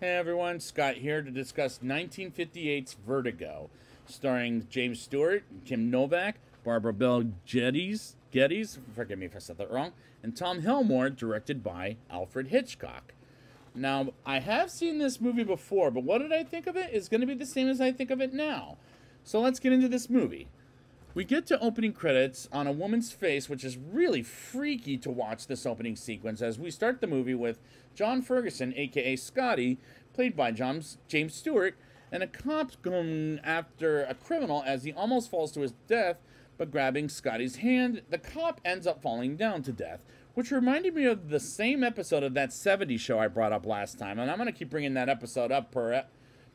Hey everyone, Scott here to discuss 1958's Vertigo, starring James Stewart, Kim Novak, Barbara Bel Geddes, Geddes, forgive me if I said that wrong, and Tom Helmore, directed by Alfred Hitchcock. Now, I have seen this movie before, but what did I think of it is going to be the same as I think of it now. So let's get into this movie. We get to opening credits on a woman's face, which is really freaky to watch this opening sequence as we start the movie with John Ferguson, aka Scotty, played by James Stewart, and a cop going after a criminal as he almost falls to his death, but grabbing Scotty's hand, the cop ends up falling down to death, which reminded me of the same episode of that 70s show I brought up last time, and I'm going to keep bringing that episode up per,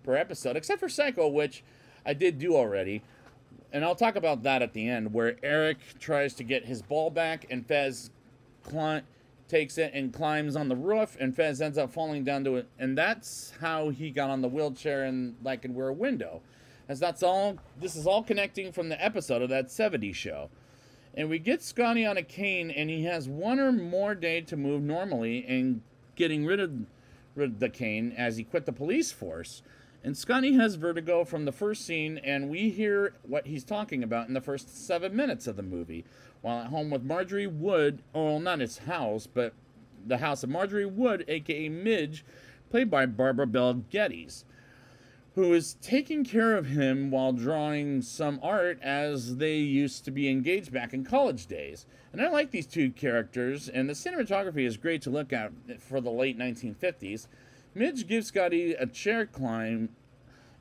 per episode, except for Psycho, which I did do already and I'll talk about that at the end, where Eric tries to get his ball back, and Fez takes it and climbs on the roof, and Fez ends up falling down to it, and that's how he got on the wheelchair and like can wear a window, as that's all. This is all connecting from the episode of that 70s show, and we get Scotty on a cane, and he has one or more day to move normally, and getting rid of, rid of the cane as he quit the police force. And Scotty has vertigo from the first scene, and we hear what he's talking about in the first seven minutes of the movie. While at home with Marjorie Wood, oh, not his house, but the house of Marjorie Wood, aka Midge, played by Barbara Bel Geddes, who is taking care of him while drawing some art as they used to be engaged back in college days. And I like these two characters, and the cinematography is great to look at for the late 1950s. Midge gives Scotty a chair climb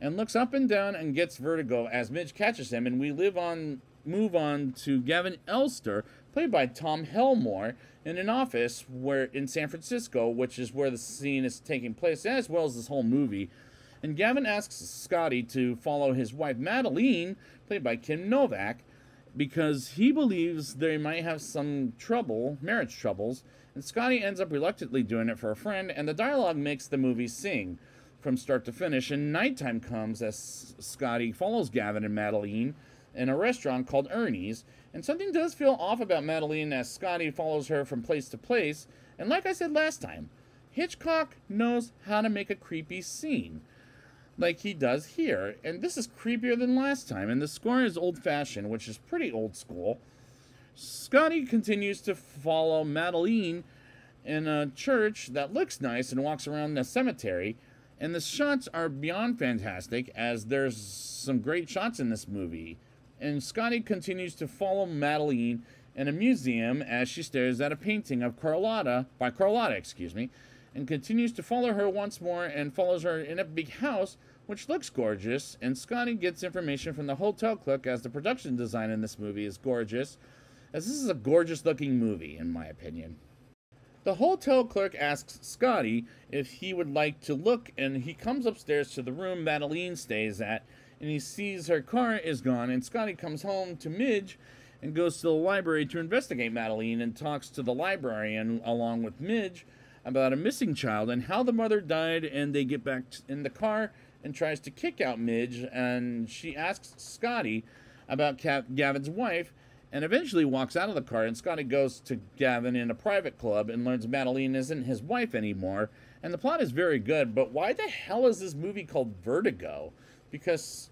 and looks up and down and gets vertigo as Midge catches him, and we live on move on to Gavin Elster, played by Tom Helmore, in an office where in San Francisco, which is where the scene is taking place, as well as this whole movie. And Gavin asks Scotty to follow his wife Madeline, played by Kim Novak, because he believes they might have some trouble, marriage troubles, and Scotty ends up reluctantly doing it for a friend, and the dialogue makes the movie sing from start to finish. And nighttime comes as Scotty follows Gavin and Madeline in a restaurant called Ernie's, and something does feel off about Madeline as Scotty follows her from place to place. And like I said last time, Hitchcock knows how to make a creepy scene like he does here. And this is creepier than last time. And the score is old fashioned, which is pretty old school. Scotty continues to follow Madeline in a church that looks nice and walks around the cemetery. And the shots are beyond fantastic, as there's some great shots in this movie. And Scotty continues to follow Madeline in a museum as she stares at a painting of Carlotta, by Carlotta, excuse me, and continues to follow her once more and follows her in a big house which looks gorgeous. And Scotty gets information from the hotel clerk as the production design in this movie is gorgeous, as this is a gorgeous looking movie, in my opinion. The hotel clerk asks Scotty if he would like to look, and he comes upstairs to the room Madeline stays at, and he sees her car is gone, and Scotty comes home to Midge and goes to the library to investigate Madeline and talks to the librarian along with Midge about a missing child and how the mother died, and they get back in the car and tries to kick out Midge, and she asks Scotty about Gavin's wife, and eventually walks out of the car. And Scotty goes to Gavin in a private club and learns Madeline isn't his wife anymore. And the plot is very good, but why the hell is this movie called Vertigo? Because,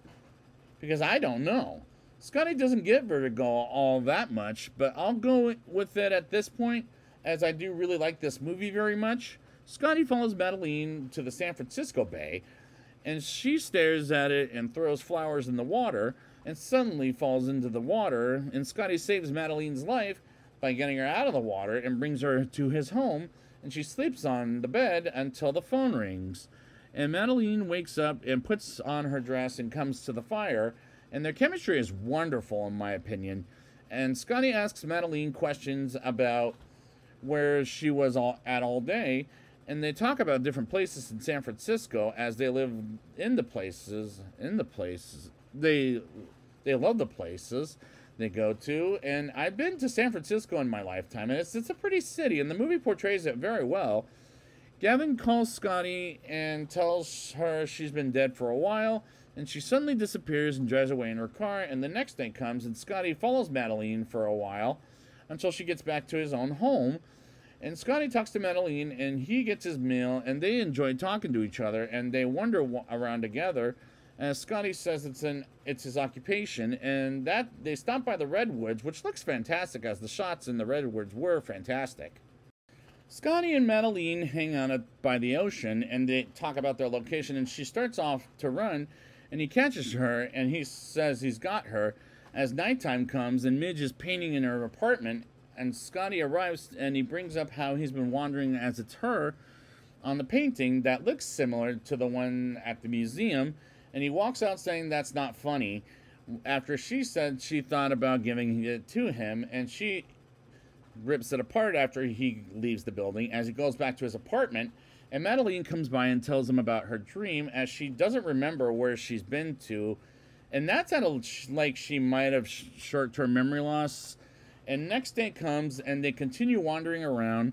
because I don't know. Scotty doesn't get vertigo all that much, but I'll go with it at this point, as I do really like this movie very much. Scotty follows Madeline to the San Francisco Bay, and she stares at it and throws flowers in the water and suddenly falls into the water. And Scotty saves Madeline's life by getting her out of the water and brings her to his home. And she sleeps on the bed until the phone rings. And Madeline wakes up and puts on her dress and comes to the fire. And their chemistry is wonderful, in my opinion. And Scotty asks Madeline questions about where she was all, at all day. And they talk about different places in San Francisco as they live in the places, in the places, they they love the places they go to. And I've been to San Francisco in my lifetime, and it's, it's a pretty city, and the movie portrays it very well. Gavin calls Scotty and tells her she's been dead for a while, and she suddenly disappears and drives away in her car. And the next day comes, and Scotty follows Madeline for a while until she gets back to his own home. And Scotty talks to Madeline, and he gets his meal, and they enjoy talking to each other, and they wander around together. As Scotty says, it's an it's his occupation, and that they stop by the redwoods, which looks fantastic, as the shots in the redwoods were fantastic. Scotty and Madeline hang out by the ocean, and they talk about their location, and she starts off to run, and he catches her, and he says he's got her. As nighttime comes, and Midge is painting in her apartment, and Scotty arrives and he brings up how he's been wandering as it's her on the painting that looks similar to the one at the museum, and he walks out saying that's not funny. After she said she thought about giving it to him, and she rips it apart after he leaves the building as he goes back to his apartment. And Madeline comes by and tells him about her dream as she doesn't remember where she's been to. And that's at a, like she might have short term memory loss and next day comes and they continue wandering around,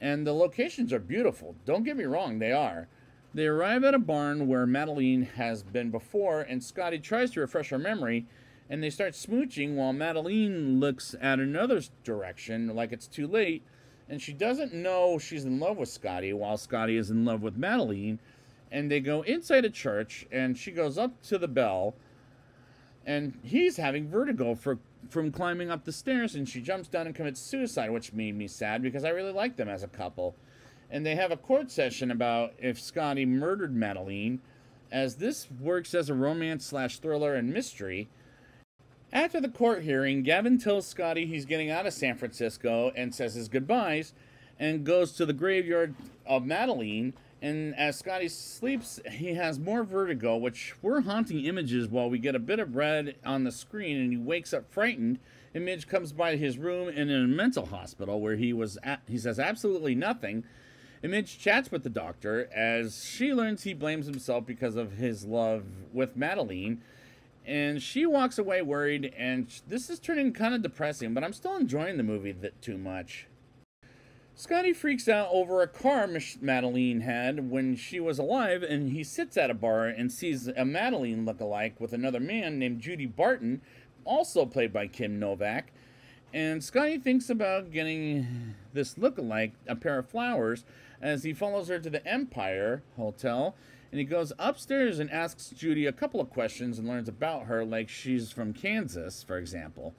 and the locations are beautiful. Don't get me wrong, they are. They arrive at a barn where Madeline has been before, and Scotty tries to refresh her memory, and they start smooching while Madeline looks at another direction like it's too late, and she doesn't know she's in love with Scotty while Scotty is in love with Madeline. And they go inside a church, and she goes up to the bell, and he's having vertigo for from climbing up the stairs and she jumps down and commits suicide, which made me sad because I really like them as a couple. And they have a court session about if Scotty murdered Madeline, as this works as a romance slash thriller and mystery. After the court hearing, Gavin tells Scotty he's getting out of San Francisco and says his goodbyes and goes to the graveyard of Madeline and as Scotty sleeps, he has more vertigo, which were haunting images while we get a bit of red on the screen and he wakes up frightened. And Midge comes by his room in a mental hospital where he was at, he says absolutely nothing. And Midge chats with the doctor as she learns he blames himself because of his love with Madeline. And she walks away worried, and this is turning kind of depressing, but I'm still enjoying the movie that too much. Scotty freaks out over a car Madeline had when she was alive, and he sits at a bar and sees a Madeline look-alike with another man named Judy Barton, also played by Kim Novak. And Scotty thinks about getting this look-alike a pair of flowers as he follows her to the Empire Hotel. And he goes upstairs and asks Judy a couple of questions and learns about her, like she's from Kansas, for example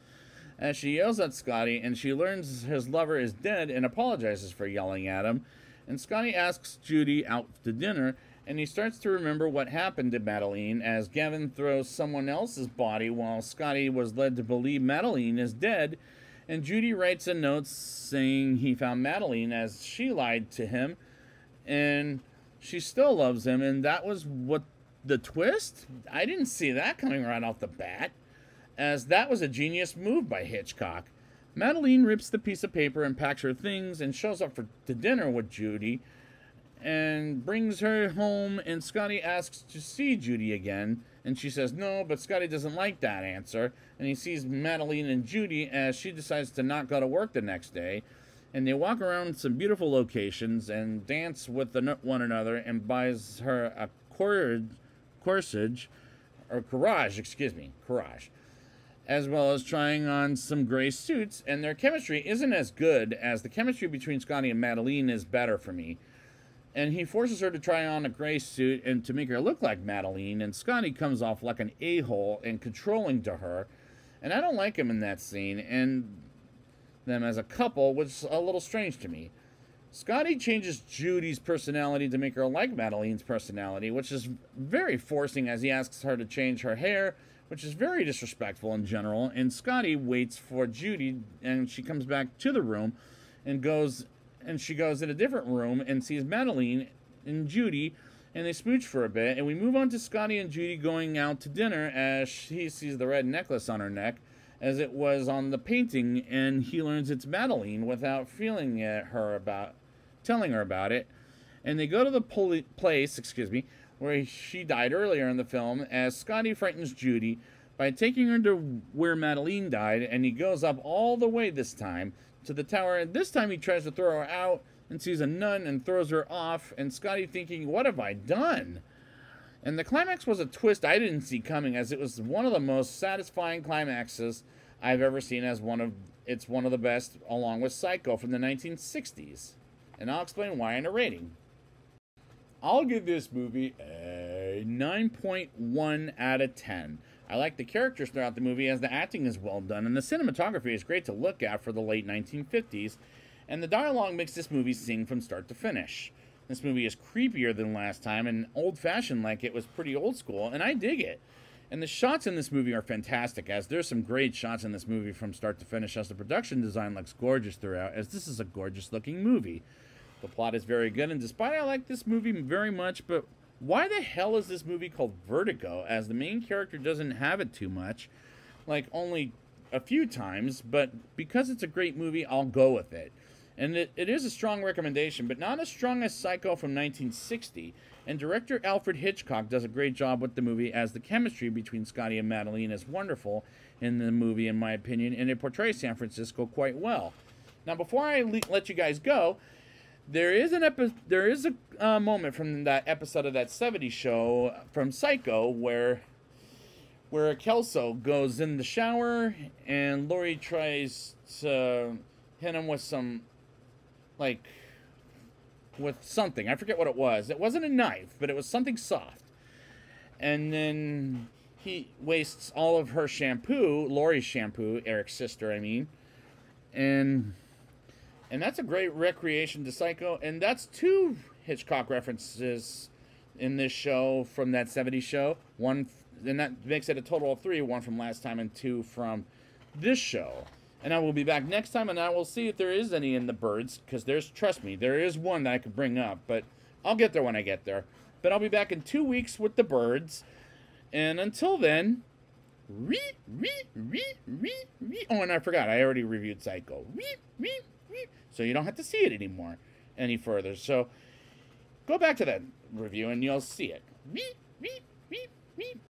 as she yells at Scotty and she learns his lover is dead and apologizes for yelling at him. And Scotty asks Judy out to dinner and he starts to remember what happened to Madeline as Gavin throws someone else's body while Scotty was led to believe Madeline is dead. And Judy writes a note saying he found Madeline as she lied to him and she still loves him. And that was what the twist? I didn't see that coming right off the bat as that was a genius move by Hitchcock. Madeline rips the piece of paper and packs her things and shows up for to dinner with Judy and brings her home and Scotty asks to see Judy again. And she says no but Scotty doesn't like that answer. And he sees Madeline and Judy as she decides to not go to work the next day. And they walk around some beautiful locations and dance with the, one another and buys her a corsage or courage excuse me courage as well as trying on some gray suits, and their chemistry isn't as good as the chemistry between Scotty and Madeline is better for me. And he forces her to try on a gray suit and to make her look like Madeline, and Scotty comes off like an a-hole and controlling to her. And I don't like him in that scene, and them as a couple was a little strange to me. Scotty changes Judy's personality to make her like Madeline's personality, which is very forcing as he asks her to change her hair which is very disrespectful in general. And Scotty waits for Judy, and she comes back to the room and goes, and she goes in a different room and sees Madeline and Judy, and they smooch for a bit. And we move on to Scotty and Judy going out to dinner as he sees the red necklace on her neck, as it was on the painting, and he learns it's Madeline without feeling at her about, telling her about it. And they go to the poli- place, excuse me, where she died earlier in the film, as Scotty frightens Judy by taking her to where Madeline died, and he goes up all the way this time to the tower. And this time he tries to throw her out and sees a nun and throws her off, and Scotty thinking, What have I done? And the climax was a twist I didn't see coming, as it was one of the most satisfying climaxes I've ever seen as one of it's one of the best along with Psycho from the 1960s. And I'll explain why in a rating. I'll give this movie a 9.1 out of 10. I like the characters throughout the movie as the acting is well done and the cinematography is great to look at for the late 1950s, and the dialogue makes this movie sing from start to finish. This movie is creepier than last time and old fashioned like it was pretty old school, and I dig it. And the shots in this movie are fantastic, as there's some great shots in this movie from start to finish, as the production design looks gorgeous throughout, as this is a gorgeous looking movie. The plot is very good, and despite I like this movie very much, but why the hell is this movie called Vertigo? As the main character doesn't have it too much, like only a few times, but because it's a great movie, I'll go with it. And it, it is a strong recommendation, but not as strong as Psycho from 1960. And director Alfred Hitchcock does a great job with the movie, as the chemistry between Scotty and Madeline is wonderful in the movie, in my opinion, and it portrays San Francisco quite well. Now, before I le- let you guys go, there is an epi- there is a uh, moment from that episode of that 70s show from Psycho where where Kelso goes in the shower and Laurie tries to hit him with some like with something. I forget what it was. It wasn't a knife, but it was something soft. And then he wastes all of her shampoo, Laurie's shampoo, Eric's sister, I mean. And and that's a great recreation to Psycho. And that's two Hitchcock references in this show from that 70s show. One, and that makes it a total of three one from last time and two from this show. And I will be back next time and I will see if there is any in the birds. Because there's, trust me, there is one that I could bring up. But I'll get there when I get there. But I'll be back in two weeks with the birds. And until then, re, re, re, re, re. Oh, and I forgot, I already reviewed Psycho. Re, re, so you don't have to see it anymore any further. So go back to that review and you'll see it.